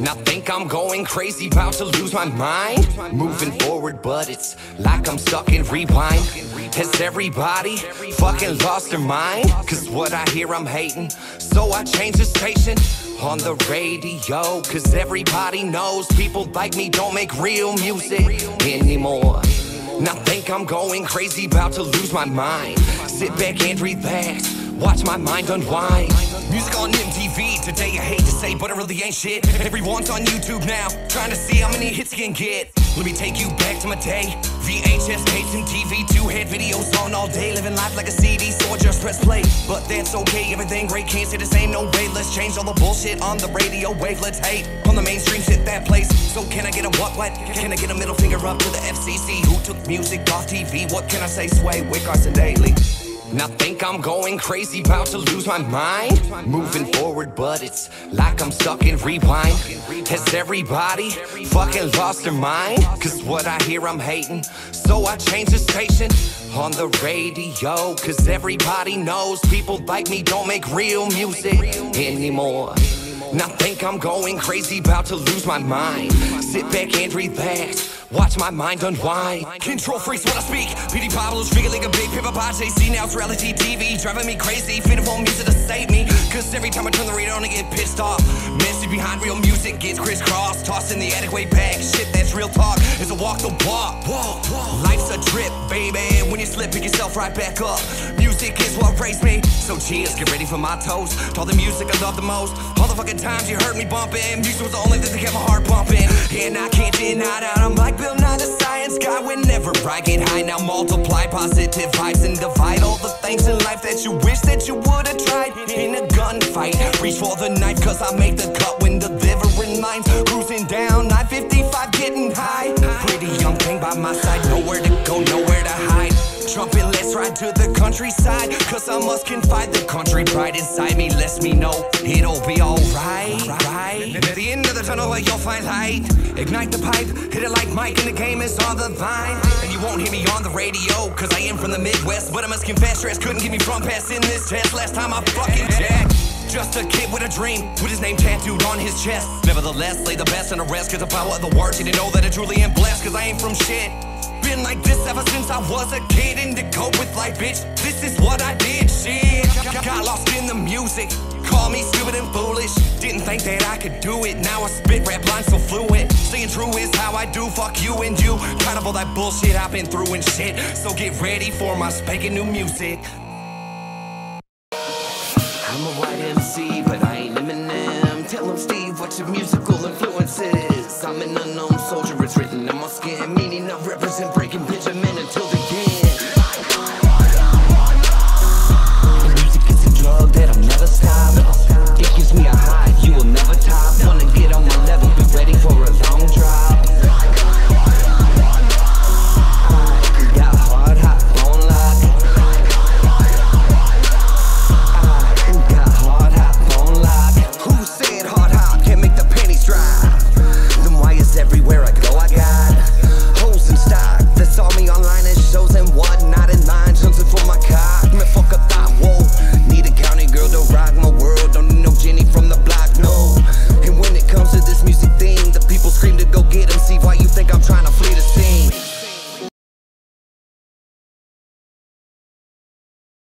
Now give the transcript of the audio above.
Now think I'm going crazy, about to lose my mind. Moving forward, but it's like I'm stuck in rewind. Has everybody fucking lost their mind? Cause what I hear, I'm hating. So I change the station on the radio. Cause everybody knows people like me don't make real music anymore. Now think I'm going crazy, about to lose my mind. Sit back and relax, watch my mind unwind. Music on MTV today, I hate say, but it really ain't shit. Everyone's on YouTube now, trying to see how many hits you can get. Let me take you back to my day. VHS tapes and TV, two head videos on all day, living life like a CD, so I just press play. But that's okay, everything great, can't say the same, no way. Let's change all the bullshit on the radio wave. Let's hate on the mainstream shit that place. So can I get a what? What? Can I get a middle finger up to the FCC who took music off TV? What can I say? Sway with Carson Daly. Now think I'm going crazy, about to lose my mind. Moving forward, but it's like I'm stuck in rewind. Has everybody fucking lost their mind? Cause what I hear, I'm hating. So I change the station on the radio. Cause everybody knows people like me don't make real music anymore. Now think I'm going crazy, about to lose my mind. Sit back and relax. Watch my mind unwind. Control freaks when I speak. PD Pablo's like a big paper Pache. See now it's reality TV. Driving me crazy. Fitful music to save me. Cause every time I turn the radio on, I get pissed off. Behind real music gets crisscrossed. Tossed in the attic way back. Shit, that's real talk. It's a walk the walk. Life's a trip, baby. When you slip, pick yourself right back up. Music is what raised me. So cheers, get ready for my toast. To all the music I love the most. All the fucking times you heard me bumping. Music was the only thing that kept my heart pumping. And I can't deny that I'm like Bill The guy. Whenever I get high, now multiply positive vibes and divide all the things in life that you wish that you would have tried in a gunfight. Reach for the knife, cause I make the cut when delivering Trumpet, let's ride to the countryside. Cause I must confide the country pride inside me. Lets me know it'll be alright. Right. At the end of the tunnel, where you'll find light. Ignite the pipe, hit it like Mike, and the game is on the vine And you won't hear me on the radio. Cause I am from the Midwest. But I must confess, stress couldn't get me from passing this test. Last time I fucking checked. Just a kid with a dream, with his name tattooed on his chest. Nevertheless, lay the best in the rest, cause the power of the words. You didn't know that I truly am blessed, cause I ain't from shit. Been like this ever since I was a kid, and to cope with life, bitch. This is what I did, shit. Got lost in the music. Call me stupid and foolish. Didn't think that I could do it. Now I spit rap lines so fluent. Staying true is how I do. Fuck you and you. Kind of all that bullshit I've been through and shit. So get ready for my spanking new music. I'm a white MC, but I ain't Eminem. Tell him, Steve, what your musical influence is. I'm an unknown soldier,